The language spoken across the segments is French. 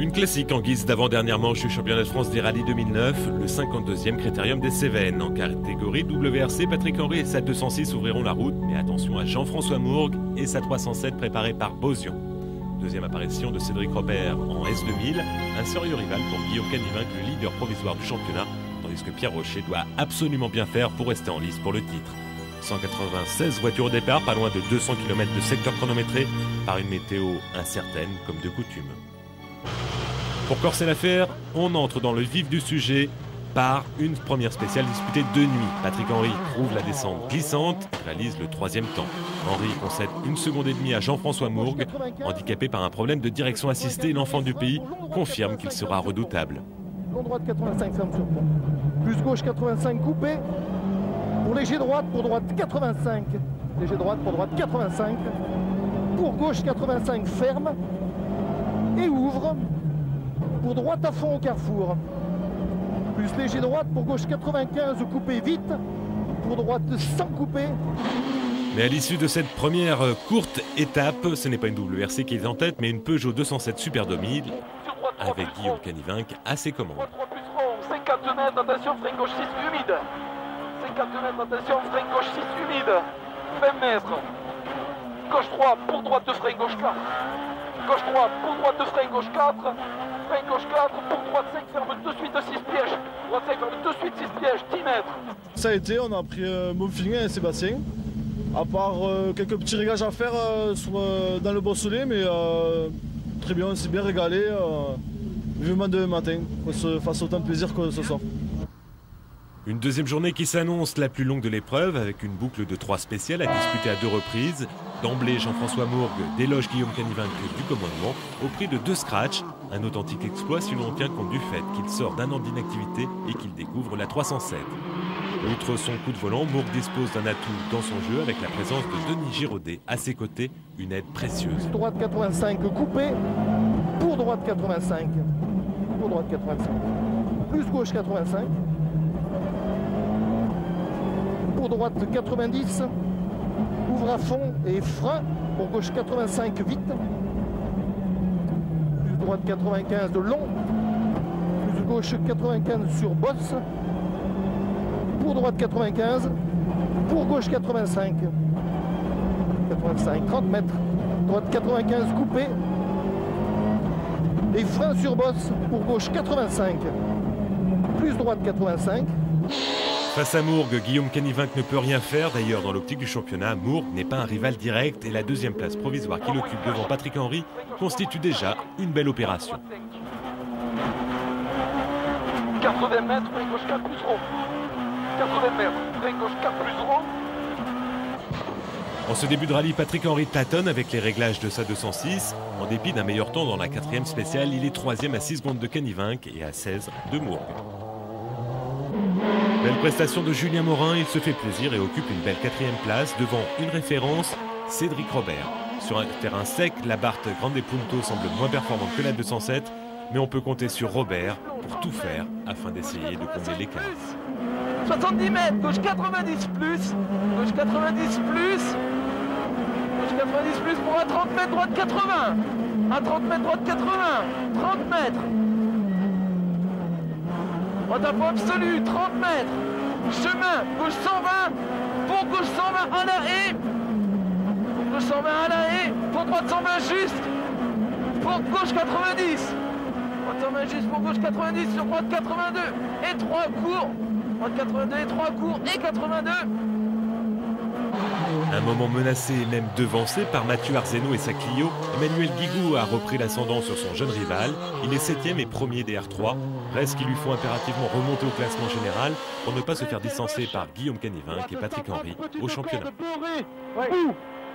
Une classique en guise d'avant-dernière manche du championnat de France des rallyes 2009, le 52e Critérium des Cévennes. En catégorie WRC, Patrick Henry et sa 206 ouvriront la route, mais attention à Jean-François Mourgue et sa 307 préparée par Bosion. Deuxième apparition de Cédric Robert en S2000, un sérieux rival pour Guillaume Canivin, le leader provisoire du championnat, tandis que Pierre Rocher doit absolument bien faire pour rester en lice pour le titre. 196 voitures au départ, pas loin de 200 km de secteur chronométré, par une météo incertaine comme de coutume. Pour corser l'affaire, on entre dans le vif du sujet par une première spéciale disputée de nuit. Patrick Henry trouve la descente glissante réalise le troisième temps. Henry concède une seconde et demie à Jean-François Mourgue. Handicapé par un problème de direction assistée, l'enfant du pays confirme qu'il sera redoutable. droite 85 sur Plus gauche 85 coupé. Pour léger droite, pour droite 85. Léger droite, pour droite 85. Pour gauche 85 ferme. Et ouvre. Pour droite à fond au carrefour. Plus léger droite, pour gauche 95 coupé vite. Pour droite sans couper. Mais à l'issue de cette première courte étape, ce n'est pas une WRC qui est en tête, mais une Peugeot 207 Super 2000 avec Guillaume Canivinck à ses commandes. 50 mètres, attention, frein gauche 6 humide. 50 mètres, attention, frein gauche 6 humide. 20 mètres. Gauche 3, pour droite de frein gauche 4. Gauche 3, pour droite de frein gauche 4. Frein gauche 4, pour droite 5, ferme de suite 6 pièges. Droite 5, ferme de suite 6 pièges, 10 mètres. Ça a été, on a pris euh, mon feeling avec Sébastien. À part euh, quelques petits réglages à faire euh, sur, euh, dans le bosselet, mais euh, très bien, on s'est bien régalé. Euh, vivement demain matin, qu'on se fasse autant de plaisir que ce soir. Une deuxième journée qui s'annonce la plus longue de l'épreuve avec une boucle de trois spéciales à disputer à deux reprises. D'emblée, Jean-François Mourgue déloge Guillaume Canivinck du commandement au prix de deux scratchs. Un authentique exploit si l'on tient compte du fait qu'il sort d'un an d'inactivité et qu'il découvre la 307. Outre son coup de volant, Mourgue dispose d'un atout dans son jeu avec la présence de Denis Giraudet à ses côtés, une aide précieuse. Droite 85 coupé. Pour droite 85. Pour droite 85. Plus gauche 85. Pour droite 90. Ouvre à fond et frein. Pour gauche 85 vite. Plus droite 95 de long. Plus gauche 95 sur bosse. Pour droite 95. Pour gauche 85. 85, 30 mètres. Droite 95 coupé. Et frein sur bosse pour gauche 85. Plus droite 85. Face à Mourgue, Guillaume Canivinck ne peut rien faire. D'ailleurs, dans l'optique du championnat, Mourgue n'est pas un rival direct et la deuxième place provisoire qu'il occupe devant Patrick Henry constitue déjà une belle opération. 80 mètres, frein gauche 4 plus rond. 80 mètres, frein gauche 4 plus rond. En ce début de rallye, Patrick Henry tâtonne avec les réglages de sa 206. En dépit d'un meilleur temps dans la quatrième spéciale, il est troisième à 6 secondes de Canivinck et à 16 de Mourgue. Belle prestation de Julien Morin, il se fait plaisir et occupe une belle quatrième place devant une référence, Cédric Robert. Sur un terrain sec, la Barthe Grande Punto semble moins performante que la 207, mais on peut compter sur Robert pour tout faire afin d'essayer de combler l'écart. 70 mètres, gauche 90 plus, gauche 90 plus, gauche 90 plus pour un 30 mètres, droite 80, un 30 mètres, droite 80, 30 mètres. À fond absolu, 30 mètres, chemin, gauche 120, pour gauche 120 à la haie, pour gauche 120 à la haie, pour droite 120 juste, pour gauche 90, droite 120 juste, pour gauche 90, sur droite 82, et 3 cours, droite 82 et 3 cours, et 82. Un moment menacé et même devancé par Mathieu Arzeno et sa Clio, Emmanuel Guigou a repris l'ascendant sur son jeune rival. Il est septième et premier des R3. Reste qu'il lui faut impérativement remonter au classement général pour ne pas se faire distancer par Guillaume Canivinck et Patrick Henry au championnat.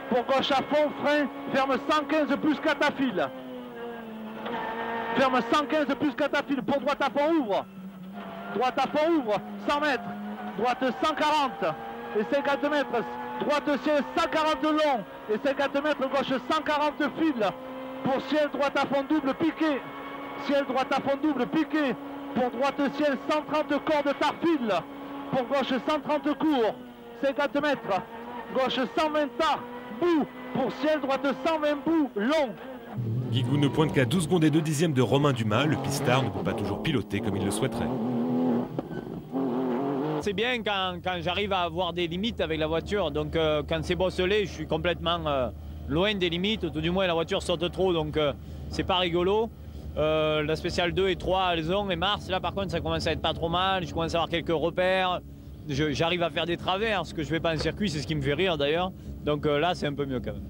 Pour gauche à fond, frein, ferme 115 plus catafile. Ferme 115 plus catafile. Pour droite à fond, ouvre. Droite à fond, ouvre. 100 mètres. Droite 140 et 50 mètres. Droite ciel 140 long et 50 mètres. Gauche 140 fil. Pour ciel droite à fond double piqué. Ciel droite à fond double piqué. Pour droite ciel 130 cordes tarfile. Pour gauche 130 cours. 50 mètres. Gauche 120 tard. Bout. Pour ciel droite 120 bout long. Guigou ne pointe qu'à 12 secondes et 2 dixièmes de Romain Dumas. Le pistard ne peut pas toujours piloter comme il le souhaiterait. C'est bien quand, j'arrive à avoir des limites avec la voiture. Donc euh, quand c'est bosselé, je suis complètement euh, loin des limites. Tout du moins la voiture saute trop, donc euh, c'est pas rigolo. la spéciale 2 et 3, elles ont. Et Mars, là par contre, ça commence à être pas trop mal. Je commence à avoir quelques repères. J'arrive à faire des travers. Ce que je fais pas en circuit, c'est ce qui me fait rire d'ailleurs. Donc là, c'est un peu mieux quand même.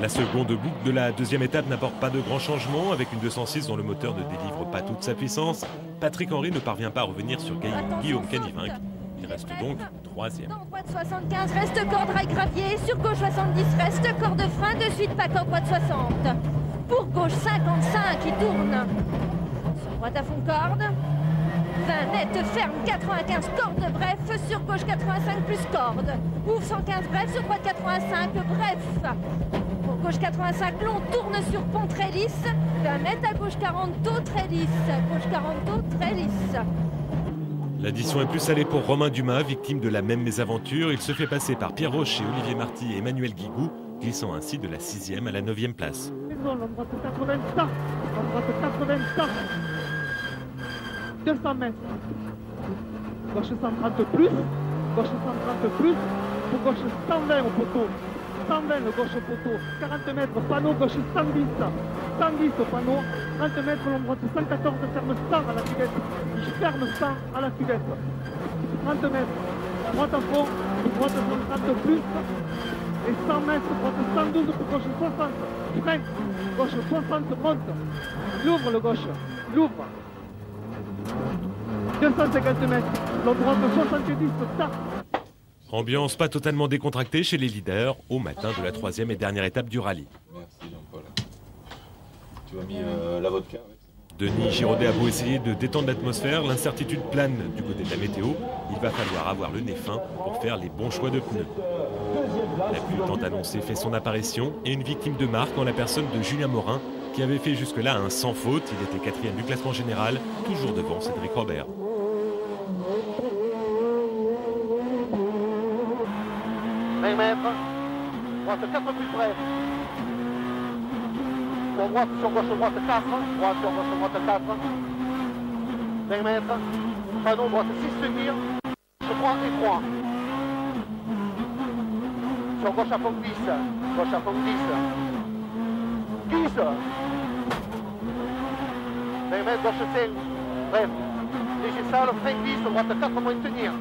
La seconde boucle de la deuxième étape n'apporte pas de grands changements. Avec une 206 dont le moteur ne délivre pas toute sa puissance, Patrick Henry ne parvient pas à revenir sur Guillaume Canivinck. Il reste donc troisième. droite 75, reste corde rail gravier. Sur gauche 70, reste corde de frein. De suite, pas droite 60. Pour gauche 55, il tourne. Sur droite à fond corde. 20 mètres ferme, 95 corde bref, sur gauche 85 plus corde. Ouvre 115 bref, sur droite 85 bref. Pour gauche 85 long, tourne sur pont très lisse. 20 mètres à gauche 40 taux très lisse. Gauche 40 taux très lisse. L'addition est plus salée pour Romain Dumas, victime de la même mésaventure. Il se fait passer par Pierre Roche et Olivier Marty et Emmanuel Guigou, glissant ainsi de la 6e à la 9e place. 200 mètres. Gauche 130 plus, gauche 130 plus, pour gauche 120 au poteau. 120 le gauche au poteau, 40 mètres, panneau gauche 110, 110 au panneau, 30 mètres, l'ombre droite 114, ferme 100 à la cuvette, je ferme 100 à la cuvette, 30 mètres, droite à fond, droite 130 plus, et 100 mètres, droite 112 pour gauche 60, frein, gauche 60, monte, l'ouvre le gauche, l'ouvre, 250 mètres. L'endroit de 70, start. Ambiance pas totalement décontractée chez les leaders au matin de la troisième et dernière étape du rallye. Merci Jean-Paul. Tu as mis euh, la vodka Denis Giraudet a beau essayer de détendre l'atmosphère, l'incertitude plane du côté de la météo. Il va falloir avoir le nez fin pour faire les bons choix de pneus. La pluie tant annoncée fait son apparition et une victime de marque en la personne de Julien Morin qui avait fait jusque-là un sans faute. Il était quatrième du classement général, toujours devant Cédric Robert. 20 mètres, droite 4 plus près. Sur droite, sur gauche, droite 4, droite, sur gauche, droite 4. 20 mètres, panneau droite 6 seguir, gauche 3 et 3. Sur gauche à fond 10, gauche à fond 10. 10 20 mètres, gauche 5, bref. Léger sale, frein 10, droite 4, moins tenir.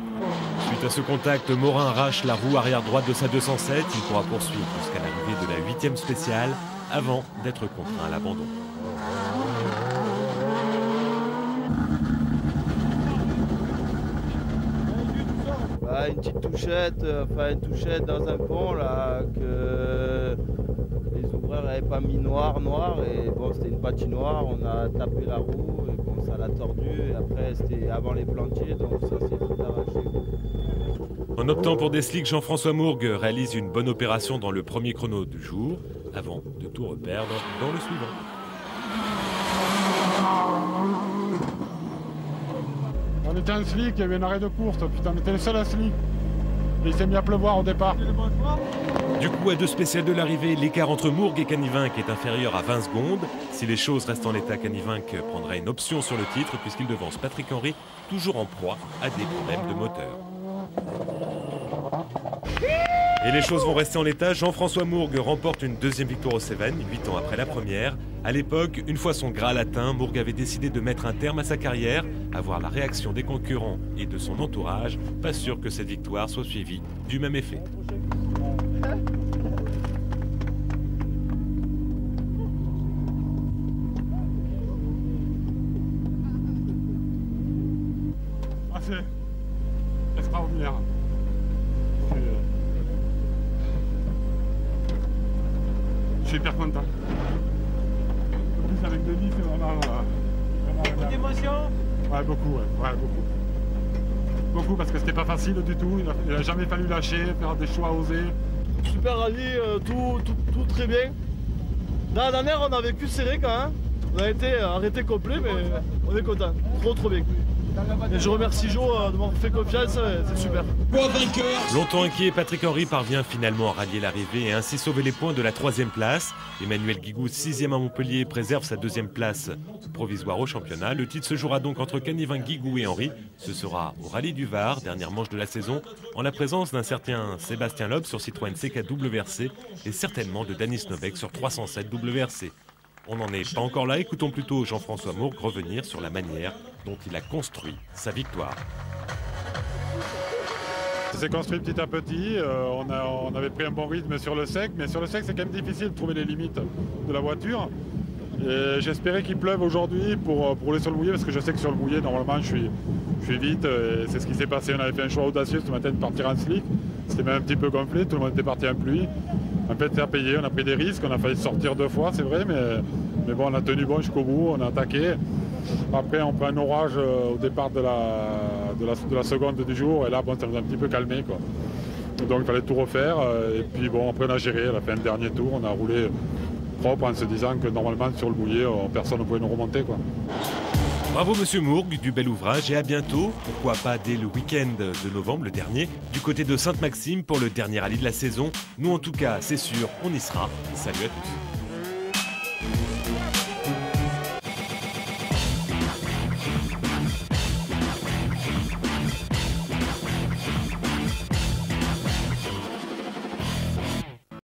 Suite à ce contact, Morin arrache la roue arrière droite de sa 207. Il pourra poursuivre jusqu'à l'arrivée de la 8 spéciale avant d'être contraint à l'abandon. une petite touchette, euh, enfin une touchette dans un pont là que les ouvreurs n'avaient pas mis noir noir et bon c'était une patinoire, on a tapé la roue et bon ça l'a tordu et après c'était avant les plantiers donc ça s'est tout arraché. En optant pour des slicks, Jean-François Mourgue réalise une bonne opération dans le premier chrono du jour, avant de tout reperdre dans le suivant. On était un slick, il y avait un arrêt de course, putain, on était le seul à slick. Et il s'est mis à pleuvoir au départ. Du coup, à deux spéciales de l'arrivée, l'écart entre Mourgue et Canivinck est inférieur à 20 secondes. Si les choses restent en l'état, Canivinck prendra une option sur le titre puisqu'il devance Patrick Henry, toujours en proie à des problèmes de moteur. Et les choses vont rester en l'état. Jean-François Mourgue remporte une deuxième victoire au Cévennes, 8 ans après la première. À l'époque, une fois son Graal atteint, Mourgue avait décidé de mettre un terme à sa carrière. À voir la réaction des concurrents et de son entourage, pas sûr que cette victoire soit suivie du même effet. Ah, c'est extraordinaire. Suis hyper content. En plus avec Denis, c'est vraiment, euh, vraiment Beaucoup d'émotion Ouais, beaucoup, ouais, ouais, beaucoup. Beaucoup parce que c'était pas facile du tout, il n'a jamais fallu lâcher, faire des choix osés. Super rallye, euh, tout, tout, tout, très bien. Dans la dernière, on avait pu serrer quand même. On a été arrêté complet, mais on est content. Trop, trop bien. Et je remercie Jo euh, de m'avoir fait confiance, c'est super. Longtemps inquiet, Patrick Henry parvient finalement à rallier l'arrivée et ainsi sauver les points de la troisième place. Emmanuel Guigou, sixième à Montpellier, préserve sa deuxième place provisoire au championnat. Le titre se jouera donc entre Canivin, Guigou et Henry. Ce sera au Rallye du Var, dernière manche de la saison, en la présence d'un certain Sébastien Loeb sur Citroën CK WRC et certainement de Danis Novek sur 307 WRC. On n'en est pas encore là, écoutons plutôt Jean-François Mourgue revenir sur la manière dont il a construit sa victoire. Ça s'est construit petit à petit, euh, on, avait pris un bon rythme sur le sec, mais sur le sec c'est quand même difficile de trouver les limites de la voiture. J'espérais qu'il pleuve aujourd'hui pour, euh, pour rouler sur le mouillé, parce que je sais que sur le mouillé, normalement, je suis, je suis vite. euh, Et c'est ce qui s'est passé. On avait fait un choix audacieux ce matin de partir en slick. C'était même un petit peu gonflé, tout le monde était parti en pluie. C'est à payer. On a pris des risques, on a failli sortir deux fois, c'est vrai, mais, mais bon, on a tenu bon jusqu'au bout, on a attaqué. Après, on prend un orage euh, au départ de la, de, de seconde du jour, et là, bon, ça nous a un petit peu calmé. Donc il fallait tout refaire. euh, Et puis bon, après on a géré, on a fait un dernier tour, on a roulé propre en se disant que normalement sur le bouillet, euh, personne ne pouvait nous remonter. Quoi. Bravo Monsieur Mourgue, du bel ouvrage et à bientôt, pourquoi pas dès le week-end de novembre, le dernier, du côté de Sainte-Maxime pour le dernier rallye de la saison. Nous en tout cas, c'est sûr, on y sera. Salut à tous.